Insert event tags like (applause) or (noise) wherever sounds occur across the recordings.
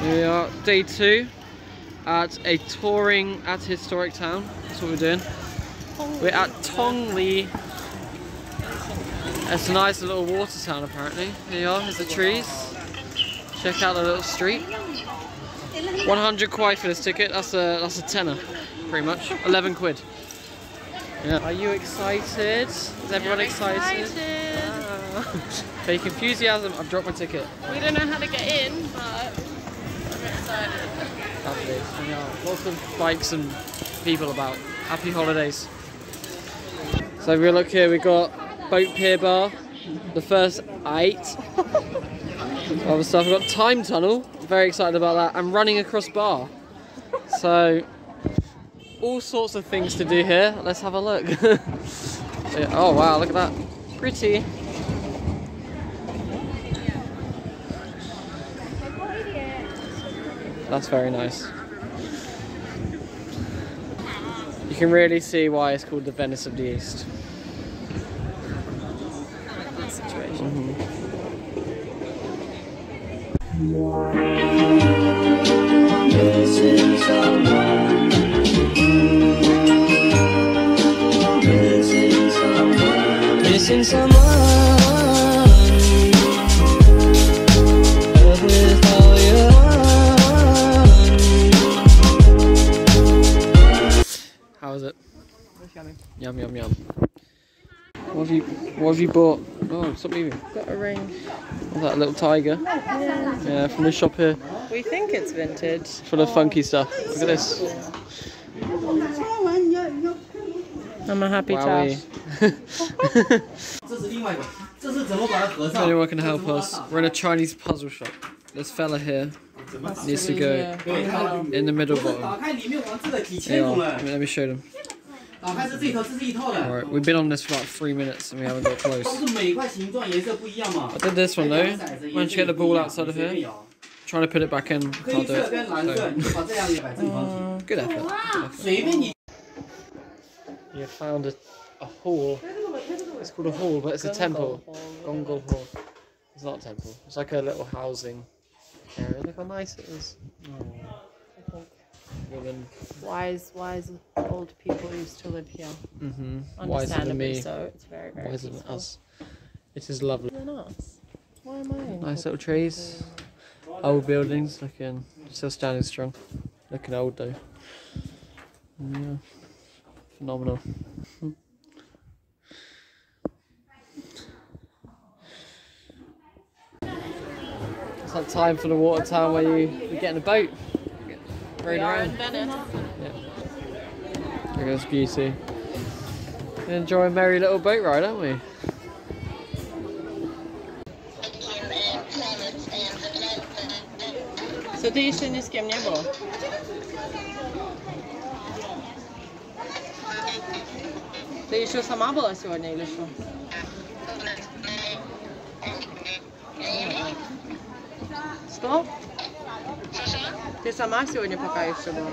Here we are, day two at a touring at historic town. That's what we're doing. We're at Tongli. It's a nice little water town apparently. Here you are, here's the trees. Check out the little street. 100 kwai for this ticket, that's a, that's a tenner, pretty much. 11 quid. Yeah. Are you excited? Is everyone excited? Ah. (laughs) Fake enthusiasm, I've dropped my ticket. We don't know how to get in, but Lovely. Yeah, lots of bikes and people about. Happy holidays. So we look here, we've got Boat Pier Bar, the first eight. (laughs) Other stuff. We've got Time Tunnel, very excited about that, and running across bar. So all sorts of things to do here. Let's have a look. (laughs) Oh wow, look at that. Pretty. That's very nice. You can really see why it's called the Venice of the East. Situation. Missing someone How is it? It's yummy. Yum, yum, yum. What have you, what have you bought? Oh, stop moving. Got a ring. That little tiger. Yeah. yeah. from the shop here. We think it's vintage. Full of funky stuff. Look at this. I'm a happy Wowie. Anyone can help us. We're in a Chinese puzzle shop. This fella here needs to go in the middle bottom. Yeah. Let me show them. Alright, we've been on this for about three minutes and we haven't got close. I did this one though. Why don't you get the ball outside of here. Trying to put it back in. Can't do it. good effort. You found a, a hall. It's called a hall, but it's a temple. Gengle Hall. It's not a temple. It's like a little housing area. Look how nice it is. I think. Women. Wise, wise old people used to live here. Mm-hmm. Wiser Understandably me. so. It's very, very Wiser than us. It is lovely. Than us. Why am I? Nice little trees. Old buildings looking still standing strong. Looking old though. Yeah. Phenomenal. It's that time for the water town where you, you get in a boat. We Rode are in around. Venice. Look at this beauty. We enjoy a merry little boat ride, aren't we? So ты еще ни с кем не был? Ты еще сама была сегодня или что? Что? Ты сама сегодня пока еще была?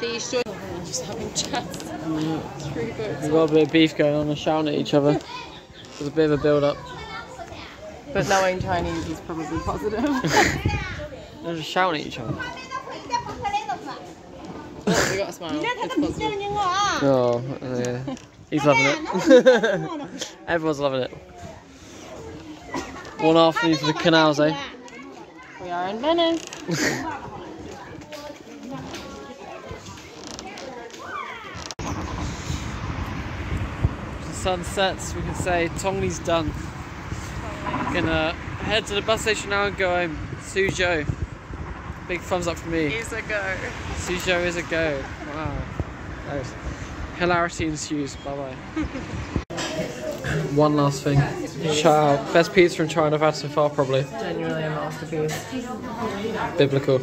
Ты еще... Just having chats. Three boats. We've got a bit of beef going on and shouting at each other. There's a bit of a build up. But knowing Chinese is probably positive. (laughs) They're just shouting at each other. we got a smile. It's positive. Oh, yeah. He's loving it. (laughs) Everyone's loving it. One afternoon for the canals, eh? We are in Venice. The sun sets, we can say Tongli's done. Gonna head to the bus station now and go home. Suzhou. Big thumbs up for me. Is a go. Suzhou is a go. Wow. Nice. Hilarity ensues. Bye bye. (laughs) One last thing. Shout out. Best pizza from China I've had so far, probably. Genuinely a masterpiece. Biblical.